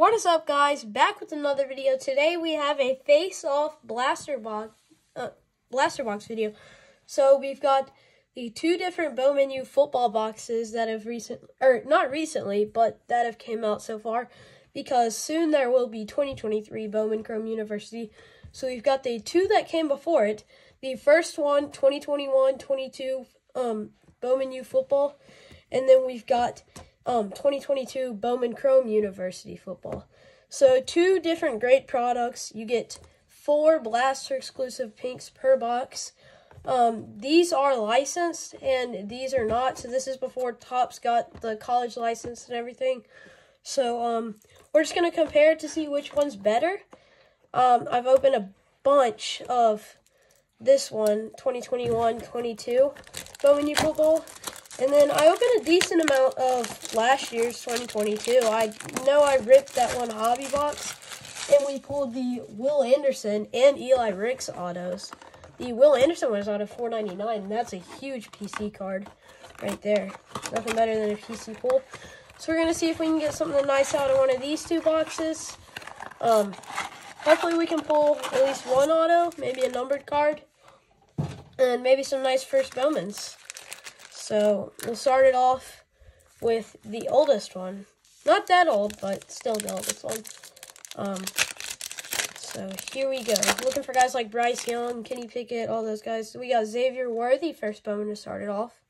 What is up, guys? Back with another video. Today we have a face-off blaster box, uh, blaster box video. So we've got the two different Bowman U football boxes that have recent, or not recently, but that have came out so far, because soon there will be 2023 Bowman Chrome University. So we've got the two that came before it. The first one, 2021-22 um, Bowman U football, and then we've got um, 2022 Bowman Chrome University football. So two different great products. You get four Blaster exclusive pinks per box. Um, these are licensed and these are not. So this is before Topps got the college license and everything. So um, we're just gonna compare to see which one's better. Um, I've opened a bunch of this one, 2021-22 Bowman U football. And then I opened a decent amount of last year's 2022. I know I ripped that one hobby box, and we pulled the Will Anderson and Eli Ricks autos. The Will Anderson was out of 4.99, and that's a huge PC card right there. Nothing better than a PC pull. So we're gonna see if we can get something nice out of one of these two boxes. Um, hopefully we can pull at least one auto, maybe a numbered card, and maybe some nice first Bowmans. So we'll start it off with the oldest one. Not that old, but still the oldest one. Um, so here we go. Looking for guys like Bryce Young, Kenny Pickett, all those guys. We got Xavier Worthy, first Bowman to start it off.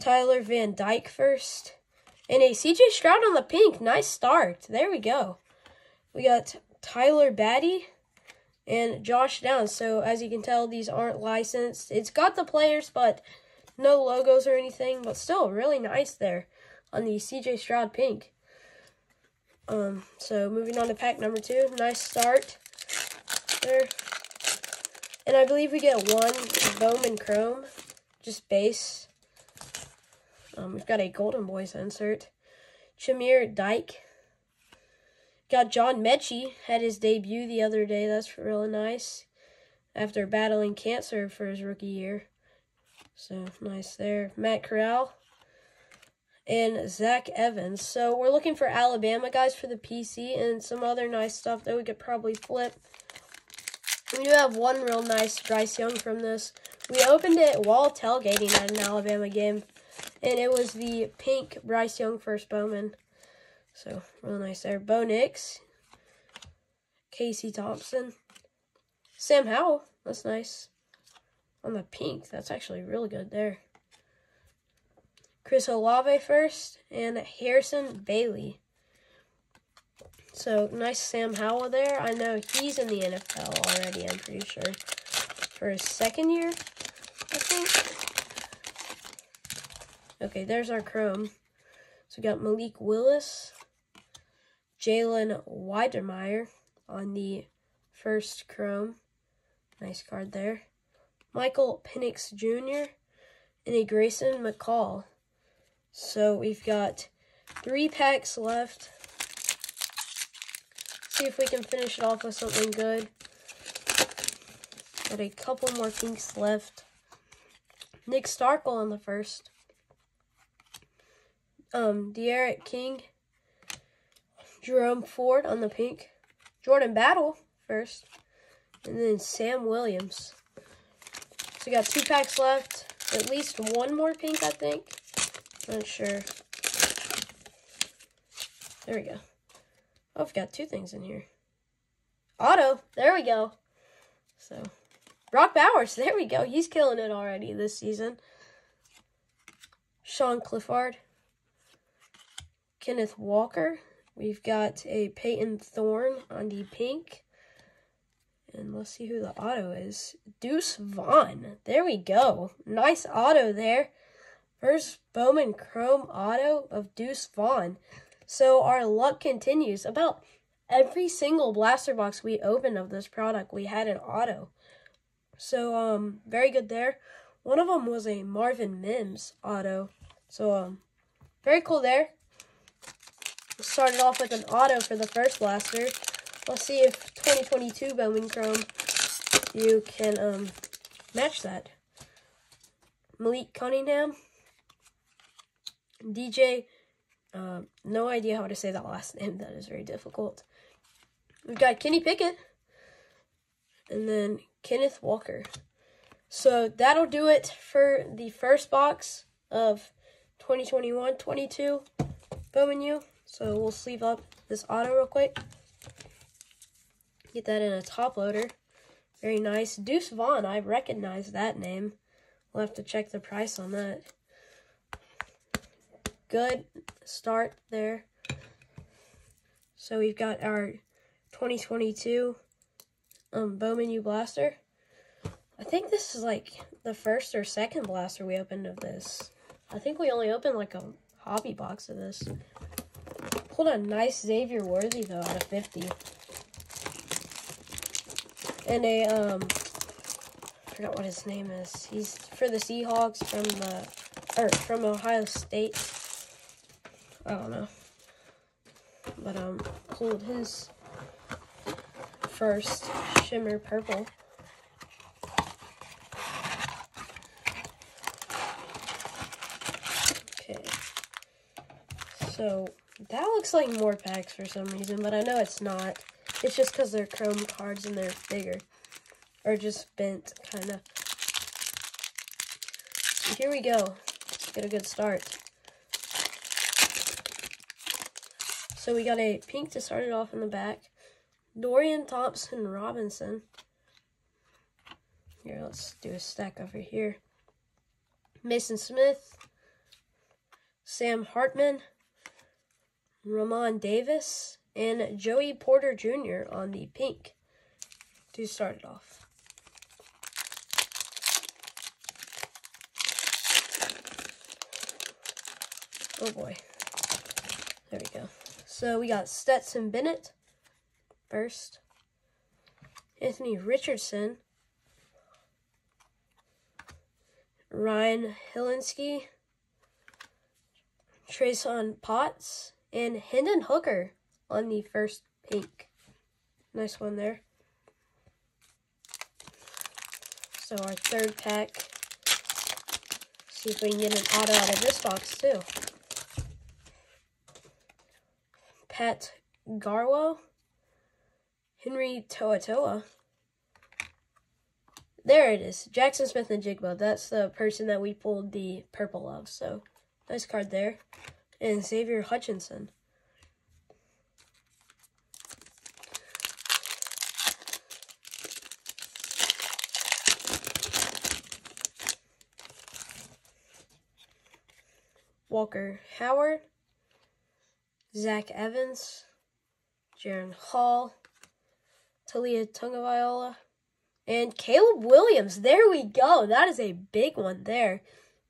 Tyler Van Dyke first. And a CJ Stroud on the pink. Nice start. There we go. We got Tyler Batty and Josh Downs. So as you can tell, these aren't licensed. It's got the players, but no logos or anything, but still really nice there on the CJ Stroud pink. Um, so moving on to pack number two. Nice start there. And I believe we get one Bowman Chrome, just base. Um, we've got a Golden Boys insert. Chamir Dyke. Got John Metchie, had his debut the other day. That's really nice. After battling cancer for his rookie year. So nice there. Matt Corral and Zach Evans. So we're looking for Alabama guys for the PC and some other nice stuff that we could probably flip. We do have one real nice Bryce Young from this. We opened it while tailgating at an Alabama game. And it was the pink Bryce Young first Bowman. So, real nice there. Bo Nix. Casey Thompson. Sam Howell. That's nice on the pink. That's actually really good there. Chris Olave first, and Harrison Bailey. So, nice Sam Howell there. I know he's in the NFL already, I'm pretty sure. For his second year, I think. Okay, there's our Chrome. So, we got Malik Willis, Jalen Wydermyer on the first Chrome. Nice card there. Michael Penix Jr., and a Grayson McCall. So we've got three packs left. See if we can finish it off with something good. Got a couple more pinks left. Nick Starkel on the first. Um, D'Eriq King. Jerome Ford on the pink. Jordan Battle first. And then Sam Williams. So we got two packs left. At least one more pink, I think. Not sure. There we go. Oh, I've got two things in here. Auto. There we go. So, Brock Bowers. There we go. He's killing it already this season. Sean Clifford. Kenneth Walker. We've got a Peyton Thorne on the pink. And let's see who the auto is. Deuce Vaughn. There we go. Nice auto there. First Bowman Chrome auto of Deuce Vaughn. So our luck continues. About every single blaster box we opened of this product, we had an auto. So, um, very good there. One of them was a Marvin Mims auto. So, um, very cool there. Started off with an auto for the first blaster. Let's see if 2022 Bowman Chrome you can um, match that. Malik Cunningham, DJ Um, no idea how to say that last name. That is very difficult. We've got Kenny Pickett. And then Kenneth Walker. So that'll do it for the first box of 2021-22 Bowman U. So we'll sleeve up this auto real quick. Get that in a top loader. Very nice. Deuce Vaughn, I recognize that name. We'll have to check the price on that. Good start there. So we've got our 2022 um, Bowman U Blaster. I think this is like the first or second blaster we opened of this. I think we only opened like a hobby box of this. Pulled a nice Xavier Worthy though out of 50. And a, um, I forgot what his name is. He's for the Seahawks from the, or from Ohio State. I don't know. But, um, pulled his first shimmer purple. Okay. So, that looks like more packs for some reason, but I know it's not. It's just because they're chrome cards and they're bigger. Or just bent, kind of. Here we go. Let's get a good start. So we got a pink to start it off in the back. Dorian Thompson Robinson. Here, let's do a stack over here. Mason Smith. Sam Hartman. Ramon Davis. And Joey Porter Jr. on the pink to start it off. Oh boy. There we go. So we got Stetson Bennett first. Anthony Richardson. Ryan Hilinski. Treson Potts. And Hendon Hooker on the first pink. Nice one there. So our third pack. See if we can get an auto out of this box too. Pat Garwo. Henry To'oTo'o. There it is. Jackson Smith-Njigba. That's the person that we pulled the purple of. So, nice card there. And Xavier Hutchinson. Walker Howard. Zach Evans. Jaren Hall. Taulia Tagovailoa, and Caleb Williams. There we go. That is a big one there.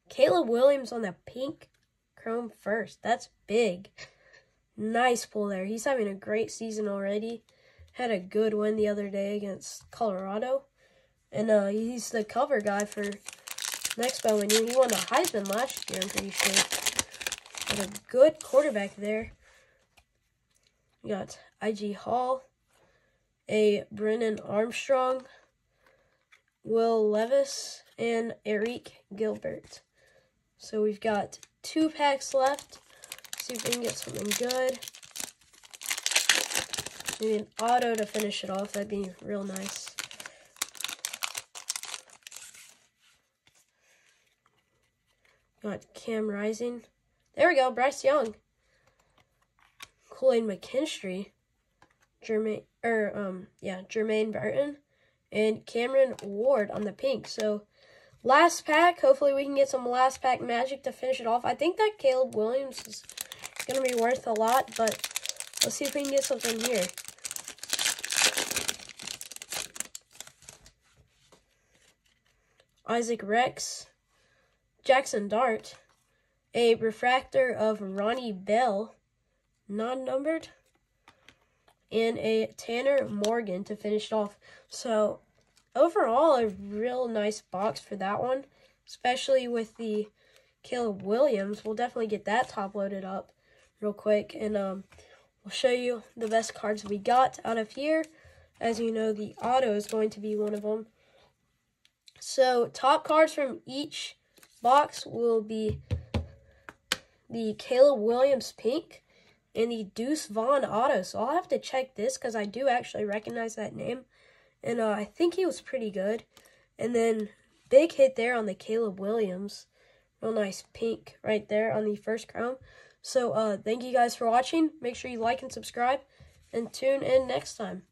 Caleb Williams on the pink chrome first. That's big. Nice pull there. He's having a great season already. Had a good win the other day against Colorado. And uh, he's the cover guy for next Bowman. He won the Heisman last year, I'm pretty sure. Got a good quarterback there. We got IG Hall, a Brennan Armstrong, Will Levis, and Eric Gilbert. So we've got two packs left. See if we can get something good. Maybe an auto to finish it off. That'd be real nice. Got Cam Rising. There we go, Bryce Young. Kool-Aid McKinstry. Jermaine or um yeah, Jermaine Burton and Cameron Ward on the pink. So last pack, hopefully we can get some last pack magic to finish it off. I think that Caleb Williams is gonna be worth a lot, but let's see if we can get something here. Isaac Rex, Jackson Dart, a refractor of Ronnie Bell, non-numbered and a Tanner Morgan to finish it off. So overall, a real nice box for that one, especially with the Caleb Williams. We'll definitely get that top loaded up real quick, and um, we'll show you the best cards we got out of here. As you know, the auto is going to be one of them. So top cards from each box will be the Caleb Williams pink, and the Deuce Vaughn auto. So I'll have to check this because I do actually recognize that name. And uh, I think he was pretty good. And then big hit there on the Caleb Williams. Real nice pink right there on the first chrome. So uh, thank you guys for watching. Make sure you like and subscribe and tune in next time.